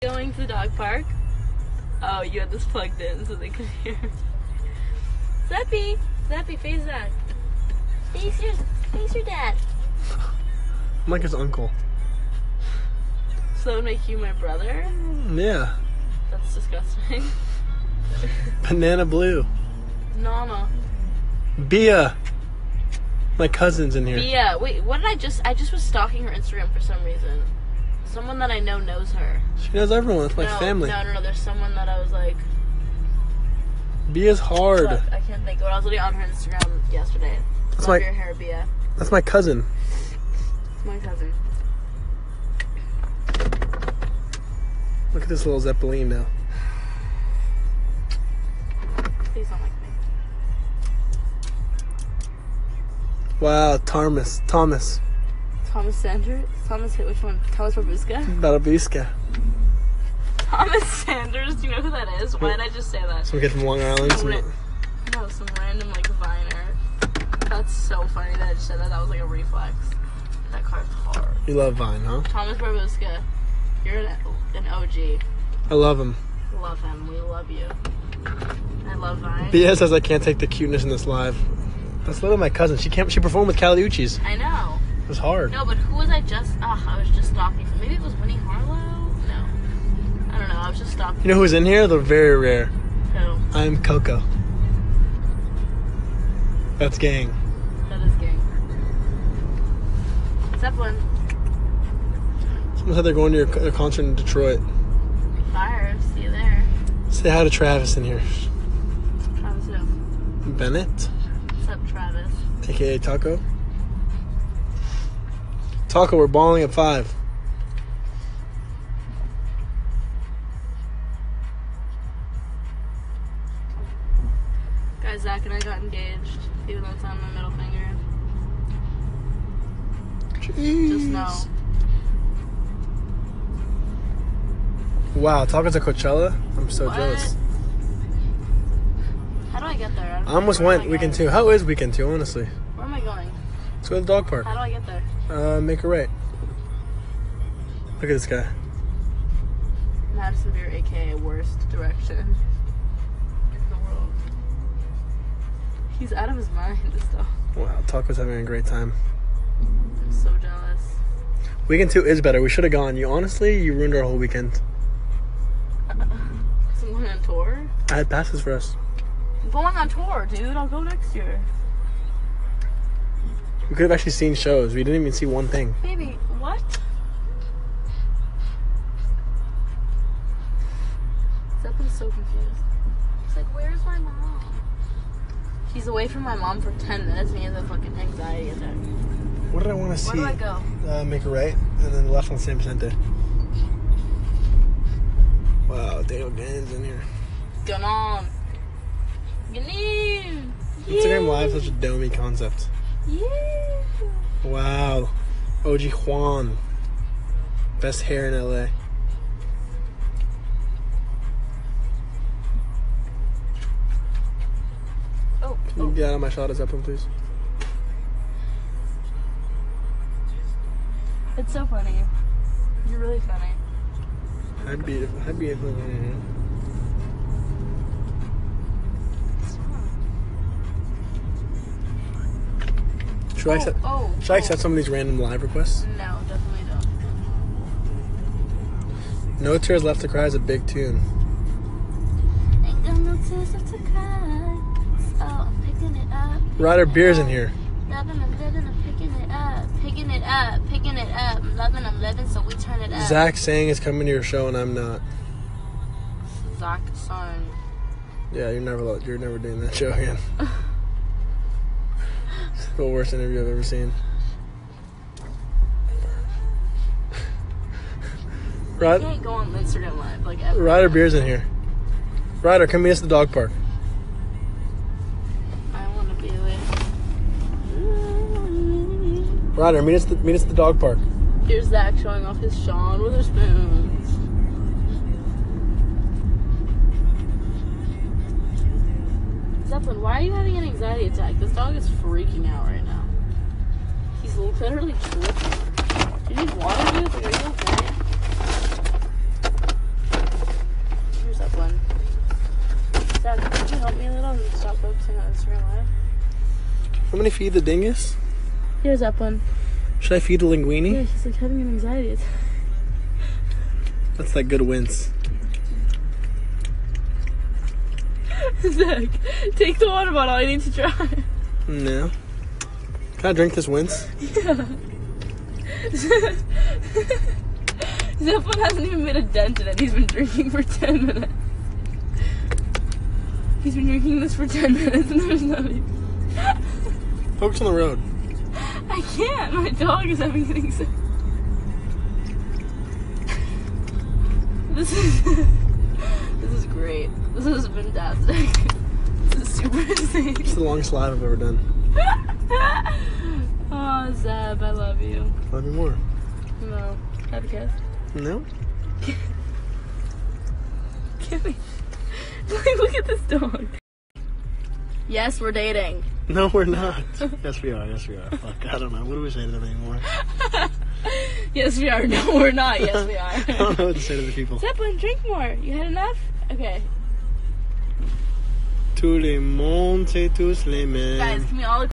Going to the dog park. Oh, you had this plugged in so they could hear. Zeppy! Zeppy, face that. Face your, face your dad. I'm like his uncle. So that would make you my brother? Yeah. That's disgusting. Banana Blue. Nana. Bia. My cousin's in here. Bia. Wait, what did I just. I just was stalking her Instagram for some reason. Someone that I know knows her. She knows everyone. That's my no, family. No, no, no. There's someone that I was like. Bia's hard. Fuck, I can't think. But I was literally on her Instagram yesterday. That's Love my- your hair, Bia. That's my cousin. It's my cousin. Look at this little Zeppelin now. Please don't like me. Wow, Thomas. Thomas. Thomas Sanders? Thomas, hit which one? Thomas Babuska? Barabuska. Thomas Sanders? Do you know who that is? Why did I just say that? Some kid from Long Island. Some, Some- No, some random like viner. That's so funny that I just said that. That was like a reflex. That card's hard. you love Vine, huh? Thomas Babuska, you're an, an OG. I love him. Love him. We love you. I love Vine. BS says I can't take the cuteness in this live. That's literally my cousin. She can't. She performed with Kali Uchis. I know. It was hard. No, but who was I just? Oh, I was just stalking. Maybe it was Winnie Harlow. No, I don't know. I was just stalking. You know who's in here? They're very rare. Who? I'm Coco. That's gang. That is gang. Zeppelin. Someone said they're going to your co- concert in Detroit. Fire. See you there. Say hi to Travis in here. Travis who? Bennett, What's up, Travis? aka Taco. We're balling at five. Guys, Zack and I got engaged. Even though it's on my middle finger. Jeez. Just know. Wow, Taco's at Coachella. I'm so What? jealous. How do I get there? don't I almost know. Where am went I weekend two. How is weekend two, honestly? Where am I going? Let's go to the dog park. How do I get there? Uh, make a right. Look at this guy. Madison Beer, aka worst direction in the world. He's out of his mind still. Wow, Taco's having a great time. I'm so jealous. Weekend two is better. We should have gone. You honestly, you ruined our whole weekend. Cause I'm going on tour. I had passes for us. I'm going on tour, dude. I'll go next year. We could have actually seen shows. We didn't even see one thing. Baby, what? Zeppelin's so confused. He's like, where's my mom? He's away from my mom for 10 minutes and he has a fucking anxiety attack. What did I want to see? Where do I go? Uh, make a right, and then left on San Vicente. Wow, Daniel Gannon's in here. Going on. Ganeem! Instagram Live is such a domey concept. Yeah. Wow. OG Juan. Best hair in LA. Oh, Can you oh. get out of my shot as Zeppelin, please? It's so funny. You're really funny. Hi, beautiful. Hi, beautiful. Should I oh, accept? Oh, Should I accept oh. some of these random live requests? No, definitely don't. No Tears Left to Cry is a big tune. Ain't got no tears left to cry. So I'm picking it up. Ryder Beer's in here. Loving, I'm living, I'm picking it up. Picking it up, picking it up. I'm loving, I'm living, so we turn it up. Zack saying is coming to your show and I'm not. Zack son. Yeah, you're never you're never doing that show again. the worst interview I've ever seen. You Rod, can't go on Instagram Live like ever. Ryder Beer's in here. Ryder, come meet us at the dog park. I want to be with. Ryder, meet us the, meet us at the dog park. Here's Zack showing off his Sean Wotherspoons. Franklin, why are you having an anxiety attack? This dog is freaking out right now. He's literally tripping. Do you need water, dude? Like, are you okay? Here's that one. Zack, could you help me a little and stop focusing on Instagram Live? I'm gonna feed the dingus. Here's that one. Should I feed the linguini? Yeah, he's like having an anxiety attack. That's that good wince. Zack, take the water bottle. I need to try. No. Can I drink this wince? Yeah. Zeppelin hasn't even made a dent in it. He's been drinking for 10 minutes. He's been drinking this for 10 minutes and there's nothing. Focus on the road. I can't. My dog is having an anxiety. This is this is great. This is fantastic. This is super insane. It's the longest live I've ever done. oh, Zeb, I love you. Love me more. No, have a kiss. No? Give me. Like, look at this dog. Yes, we're dating. No, we're not. yes, we are. Yes, we are. Fuck, I don't know. What do we say to them anymore? Yes, we are. No, we're not. Yes, we are. I don't know what to say to the people. Zeppelin, drink more. You had enough? Okay. Tous les mondes, c'est tous les mêmes. Guys, can we all